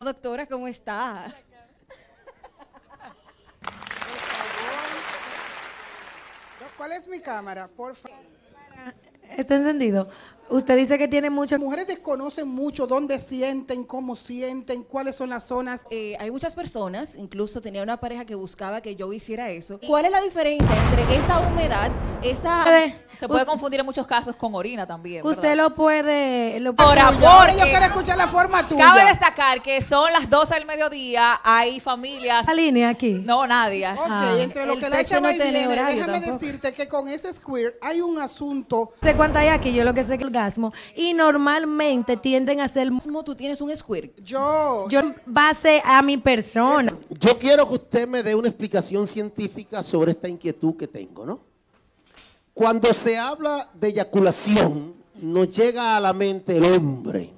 Doctora, ¿cómo está? ¿Cuál es mi cámara? Por favor. Está encendido. Usted dice que tiene mucho. Las mujeres desconocen mucho dónde sienten, cómo sienten, cuáles son las zonas. Eh, hay muchas personas, incluso tenía una pareja que buscaba que yo hiciera eso. ¿Cuál es la diferencia entre esa humedad, esa... Puede- Se puede confundir en muchos casos con orina también. Usted ¿verdad? lo puede. Lo Ahora, Tuya. Ahora yo quiero escuchar la forma tuya. Cabe destacar que son las 12 del mediodía, hay familias. la línea aquí. No, nadie. Ok, Ah. entre lo El que la sexo echa no déjame tampoco. decirte que con ese squirt hay un asunto. No sé cuánto hay aquí, yo lo que sé que orgasmo. Y normalmente tienden a ser. mismo tú tienes un squirt. Yo, Yo, base a mi persona. Yo quiero que usted me dé una explicación científica sobre esta inquietud que tengo, ¿no? Cuando se habla de eyaculación, nos llega a la mente el hombre.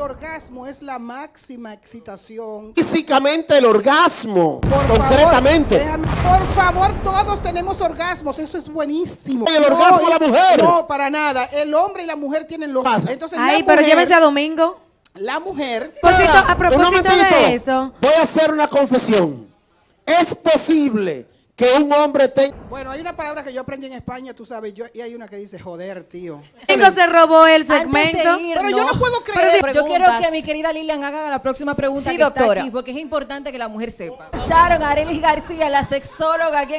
El orgasmo es la máxima excitación. Físicamente el orgasmo, Por concretamente. Favor, déjame- por favor, todos tenemos orgasmos, eso es buenísimo. ¿Y el orgasmo de la mujer? No, para nada. El hombre y la mujer tienen los. Pasa. Entonces, Ay, pero mujer- llévense a Domingo. La mujer. Propósito- a propósito de eso. Voy a hacer una confesión. Es posible que un hombre tenga... Bueno, hay una palabra que yo aprendí en España, tú sabes, yo, y hay una que dice joder, tío. Domingo se robó el segmento. ir, Pero yo no puedo Pero creer. yo quiero que mi querida Lilian haga la próxima pregunta Sí, que está doctora. aquí, porque es importante que la mujer sepa. Sharon Arelis García, la sexóloga, aquí